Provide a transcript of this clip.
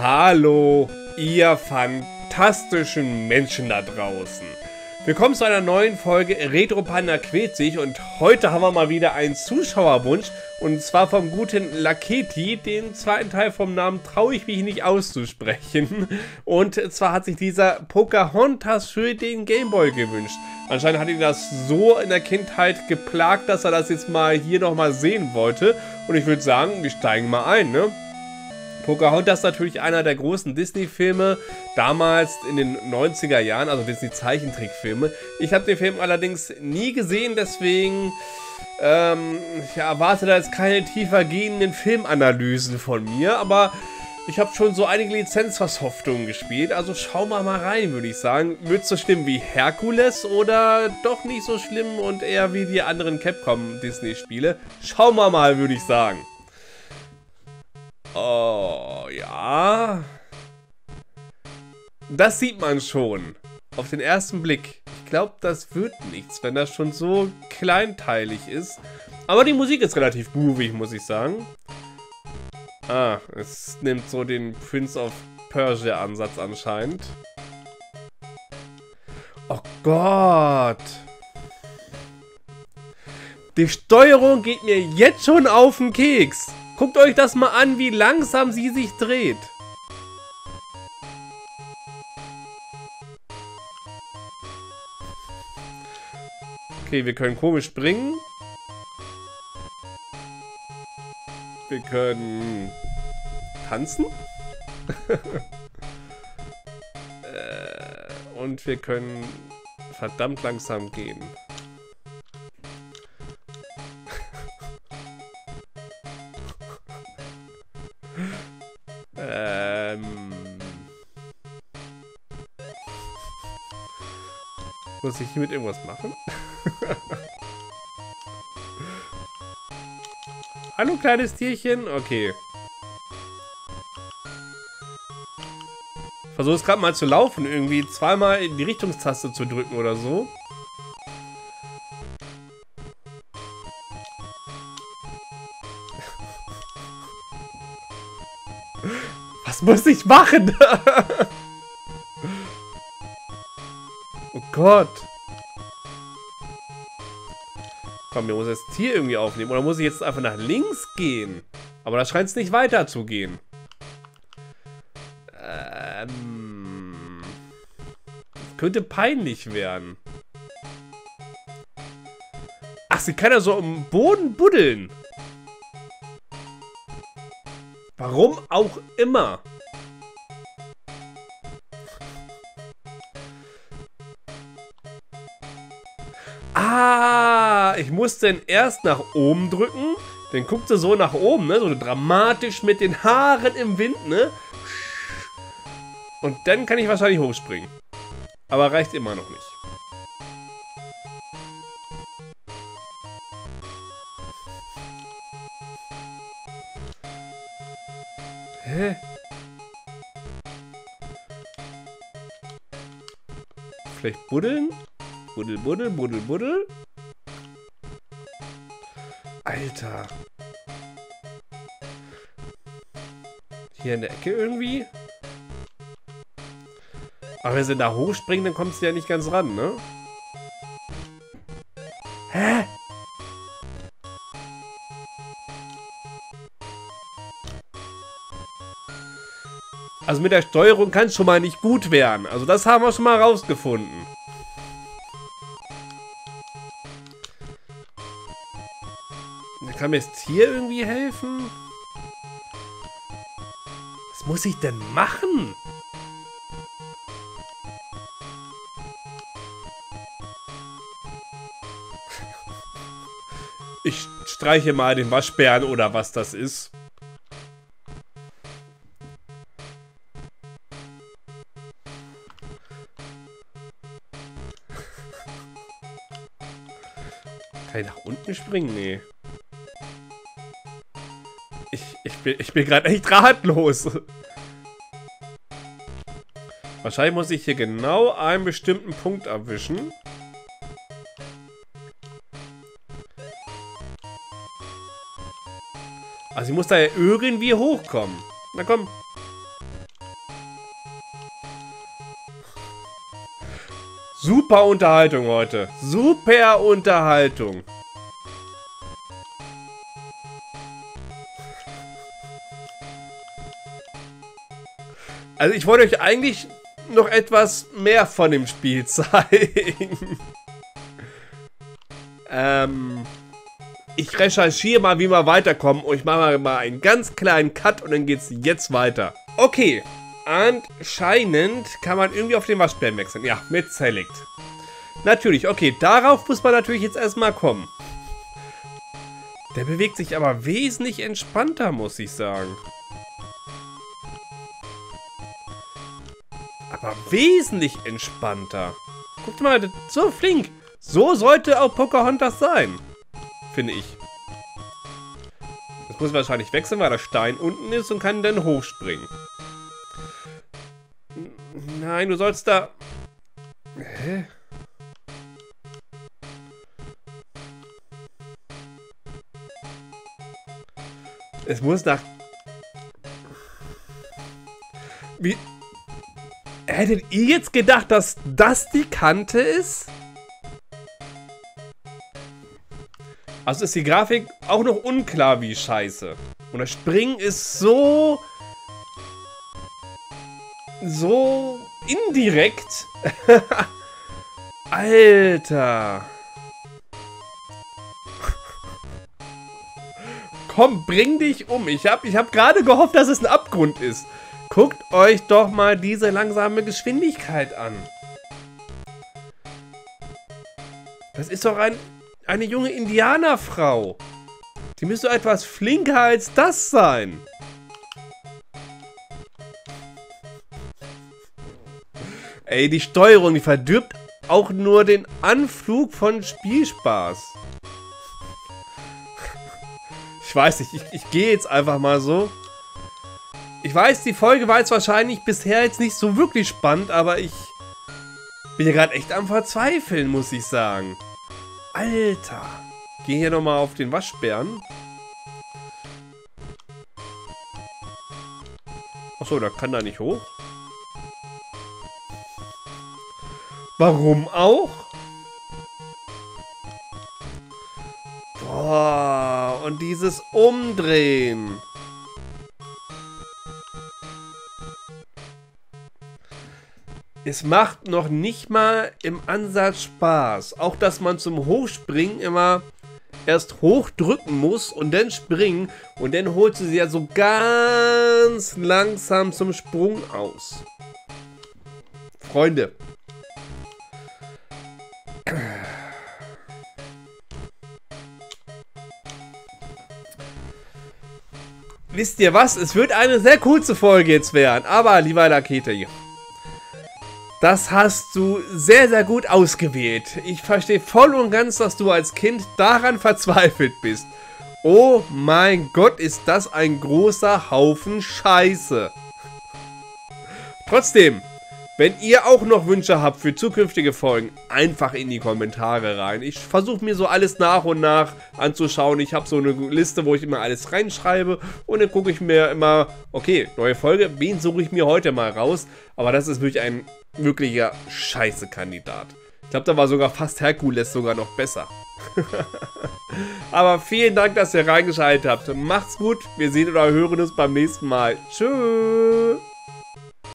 Hallo, ihr fantastischen Menschen da draußen. Willkommen zu einer neuen Folge Retro Panda quält sich und heute haben wir mal wieder einen Zuschauerwunsch und zwar vom guten Laketi, den zweiten Teil vom Namen traue ich mich nicht auszusprechen und zwar hat sich dieser Pocahontas für den Gameboy gewünscht. Anscheinend hat ihn das so in der Kindheit geplagt, dass er das jetzt mal hier nochmal sehen wollte und ich würde sagen, wir steigen mal ein, ne? Pocahontas natürlich einer der großen Disney-Filme, damals in den 90er Jahren, also Disney-Zeichentrickfilme. Ich habe den Film allerdings nie gesehen, deswegen ähm, ich erwarte da jetzt keine tiefer gehenden Filmanalysen von mir, aber ich habe schon so einige Lizenzversoftungen gespielt, also schauen wir mal rein, würde ich sagen. Wird so schlimm wie Herkules oder doch nicht so schlimm und eher wie die anderen Capcom-Disney-Spiele? Schauen wir mal, würde ich sagen. Oh, ja. Das sieht man schon. Auf den ersten Blick. Ich glaube, das wird nichts, wenn das schon so kleinteilig ist. Aber die Musik ist relativ groovig, muss ich sagen. Ah, es nimmt so den Prince of Persia Ansatz anscheinend. Oh Gott. Die Steuerung geht mir jetzt schon auf den Keks. Guckt euch das mal an, wie langsam sie sich dreht. Okay, wir können komisch springen. Wir können tanzen. äh, und wir können verdammt langsam gehen. Muss ich hiermit irgendwas machen? Hallo, kleines Tierchen. Okay. Versuche es gerade mal zu laufen, irgendwie zweimal in die Richtungstaste zu drücken oder so. Was muss ich machen? Gott. Komm, mir muss das Tier irgendwie aufnehmen. Oder muss ich jetzt einfach nach links gehen? Aber da scheint es nicht weiter zu gehen. Ähm. Könnte peinlich werden. Ach, sie kann ja so im Boden buddeln. Warum auch immer. Ich muss den erst nach oben drücken. Dann guckt sie so nach oben, ne? So dramatisch mit den Haaren im Wind, ne? Und dann kann ich wahrscheinlich hochspringen. Aber reicht immer noch nicht. Hä? Vielleicht buddeln? Buddel, buddel, buddel, buddel. Alter. Hier in der Ecke irgendwie. Aber wenn sie da hochspringen, dann kommt sie ja nicht ganz ran, ne? Hä? Also mit der Steuerung kann es schon mal nicht gut werden. Also das haben wir schon mal rausgefunden. Kann mir das Tier irgendwie helfen? Was muss ich denn machen? Ich streiche mal den Waschbären oder was das ist. Kann ich nach unten springen? Nee ich, ich bin, ich bin gerade echt ratlos. Wahrscheinlich muss ich hier genau einen bestimmten Punkt abwischen. Also ich muss da ja irgendwie hochkommen. Na komm. Super Unterhaltung heute. Super Unterhaltung. Also ich wollte euch eigentlich noch etwas mehr von dem Spiel zeigen. ähm, ich recherchiere mal, wie wir weiterkommen und ich mache mal einen ganz kleinen Cut und dann geht es jetzt weiter. Okay, anscheinend kann man irgendwie auf den Waschbären wechseln. Ja, mit Select. Natürlich, okay, darauf muss man natürlich jetzt erstmal kommen. Der bewegt sich aber wesentlich entspannter, muss ich sagen. Aber wesentlich entspannter. Guckt mal, so flink. So sollte auch Pocahontas sein. Finde ich. Das muss wahrscheinlich wechseln, weil der Stein unten ist und kann dann hochspringen. Nein, du sollst da... Hä? Es muss nach... Wie... Hättet ihr jetzt gedacht, dass das die Kante ist? Also ist die Grafik auch noch unklar wie scheiße. Und das Springen ist so... So indirekt. Alter. Komm, bring dich um. Ich habe ich hab gerade gehofft, dass es ein Abgrund ist. Guckt euch doch mal diese langsame Geschwindigkeit an. Das ist doch ein, eine junge Indianerfrau. Die müsste etwas flinker als das sein. Ey, die Steuerung, die verdirbt auch nur den Anflug von Spielspaß. Ich weiß nicht, ich, ich gehe jetzt einfach mal so. Weiß, die Folge war jetzt wahrscheinlich bisher jetzt nicht so wirklich spannend, aber ich bin ja gerade echt am Verzweifeln, muss ich sagen. Alter. Geh hier nochmal auf den Waschbären. Achso, da kann da nicht hoch. Warum auch? Boah, und dieses Umdrehen. Es macht noch nicht mal im Ansatz Spaß. Auch, dass man zum Hochspringen immer erst hochdrücken muss und dann springen. Und dann holt sie sie ja so ganz langsam zum Sprung aus. Freunde. Wisst ihr was? Es wird eine sehr kurze Folge jetzt werden. Aber, lieber Rakete hier. Das hast du sehr, sehr gut ausgewählt. Ich verstehe voll und ganz, dass du als Kind daran verzweifelt bist. Oh mein Gott, ist das ein großer Haufen Scheiße. Trotzdem, wenn ihr auch noch Wünsche habt für zukünftige Folgen, einfach in die Kommentare rein. Ich versuche mir so alles nach und nach anzuschauen. Ich habe so eine Liste, wo ich immer alles reinschreibe und dann gucke ich mir immer, okay, neue Folge, wen suche ich mir heute mal raus? Aber das ist wirklich ein wirklicher Scheiße-Kandidat. Ich glaube, da war sogar fast Herkules sogar noch besser. Aber vielen Dank, dass ihr reingeschaltet habt. Macht's gut. Wir sehen oder hören uns beim nächsten Mal. Tschüss.